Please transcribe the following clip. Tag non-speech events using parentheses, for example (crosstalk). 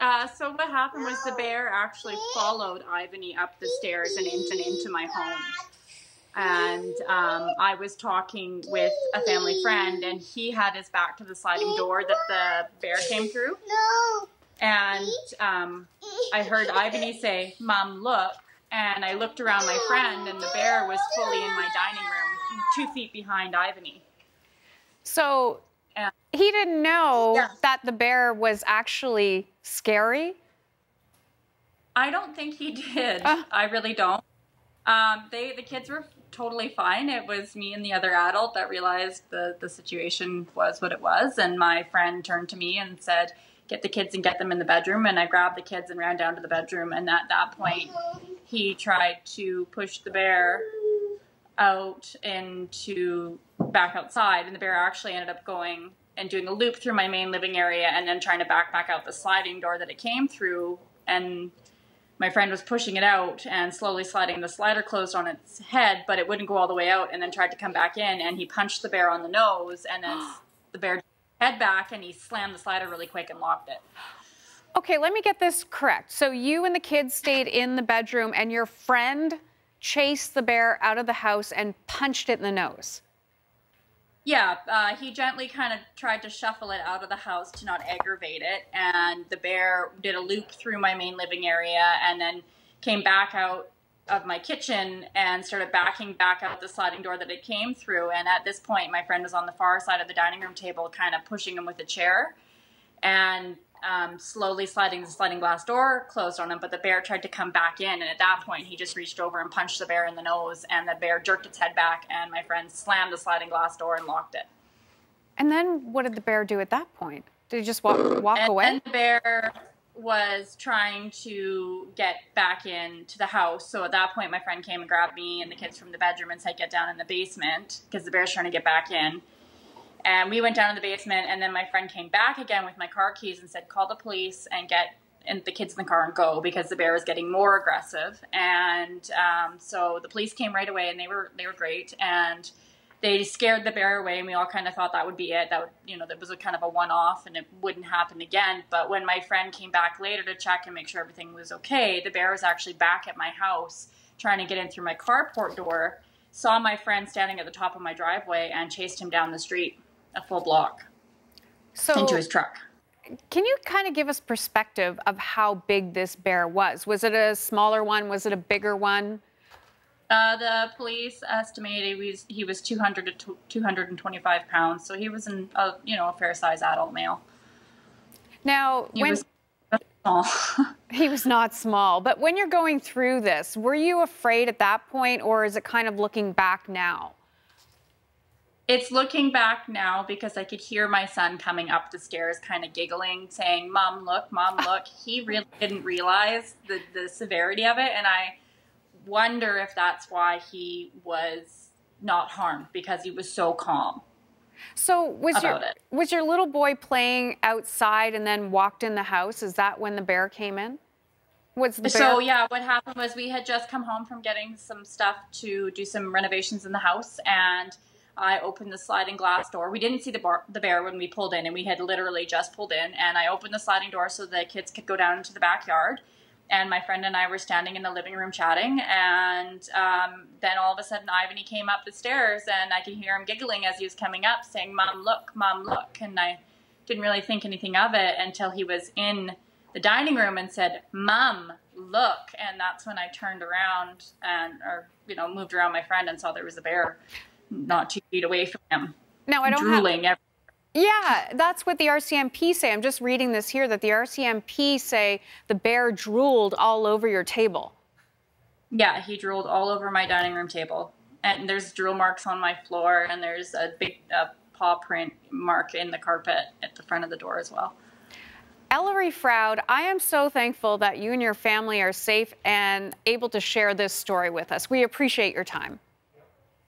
Uh, so what happened was the bear actually followed Ivany up the stairs and into, and into my home. And um, I was talking with a family friend, and he had his back to the sliding door that the bear came through. And um, I heard Ivany say, Mom, look. And I looked around my friend, and the bear was fully in my dining room, two feet behind Ivany. So And he didn't know Yeah. that the bear was actually scary? I don't think he did. Ah. I really don't. Um, they the kids were totally fine. It was me and the other adult that realized the the situation was what it was, and my friend turned to me and said, "Get the kids and get them in the bedroom." And I grabbed the kids and ran down to the bedroom. And at that point, he tried to push the bear out into back outside, and the bear actually ended up going and doing a loop through my main living area, and then trying to back back out the sliding door that it came through, and my friend was pushing it out and slowly sliding the slider closed on its head, but it wouldn't go all the way out and then tried to come back in and he punched the bear on the nose and then (gasps) the bear head back and he slammed the slider really quick and locked it. Okay, let me get this correct. So you and the kids stayed in the bedroom and your friend chased the bear out of the house and punched it in the nose. Yeah, uh, he gently kind of tried to shuffle it out of the house to not aggravate it, and the bear did a loop through my main living area and then came back out of my kitchen and started backing back out the sliding door that it came through. And at this point, my friend was on the far side of the dining room table, kind of pushing him with a chair, and um, slowly sliding the sliding glass door closed on him. But the bear tried to come back in, and at that point, he just reached over and punched the bear in the nose, and the bear jerked its head back, and my friend slammed the sliding glass door and locked it. And then what did the bear do at that point? Did he just walk walk and away? then the bear was trying to get back into the house. So at that point, my friend came and grabbed me and the kids from the bedroom and said, "Get down in the basement," because the bear's trying to get back in. And we went down to the basement, and then my friend came back again with my car keys and said, "Call the police and get." The kids in the car and go because the bear was getting more aggressive, and um, so the police came right away, and they were they were great, and they scared the bear away and we all kind of thought that would be it. That would you know that was a kind of a one-off and it wouldn't happen again. But when my friend came back later to check and make sure everything was okay the bear was actually back at my house trying to get in through my carport door saw my friend standing at the top of my driveway and chased him down the street a full block so into his truck can you kind of give us perspective of how big this bear was? Was it a smaller one? Was it a bigger one? uh, the police estimated he was, he was 200 to 225 pounds so he was an, a you know a fair size adult male Now, he when was small (laughs) he was not small, but when you're going through this, were you afraid at that point, or is it kind of looking back now? It's looking back now because I could hear my son coming up the stairs, kind of giggling, saying, Mom, look, Mom, (laughs) look. He really didn't realize the, the severity of it. And I wonder if that's why he was not harmed because he was so calm. So was your it. was your little boy playing outside and then walked in the house? Is that when the bear came in? Was the bear? So, yeah, what happened was we had just come home from getting some stuff to do some renovations in the house. And I opened the sliding glass door. We didn't see the, bar- the bear when we pulled in, and we had literally just pulled in. And I opened the sliding door so the kids could go down into the backyard. And my friend and I were standing in the living room chatting. And um, then all of a sudden, Ivany came up the stairs, and I could hear him giggling as he was coming up, saying, Mom, look, Mom, look. And I didn't really think anything of it until he was in the dining room and said, Mom, look. And that's when I turned around and, or, you know, moved around my friend and saw there was a bear not two feet away from him, now I don't have. drooling. every- Yeah, that's what the RCMP say. I'm just reading this here that the RCMP say the bear drooled all over your table. Yeah, he drooled all over my dining room table. And there's drool marks on my floor, and there's a big uh, paw print mark in the carpet at the front of the door as well. Eleri Froude, I am so thankful that you and your family are safe and able to share this story with us. We appreciate your time.